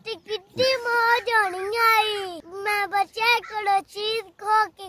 ਰਾਤੀ ਕਿੱਡੀ ਮੌਜ ਹੋਣੀ ਆਈ ਮੈਂ ਬੱਚੇ ਕੋਲੋਂ ਚੀਜ਼ ਖੋ ਕੇ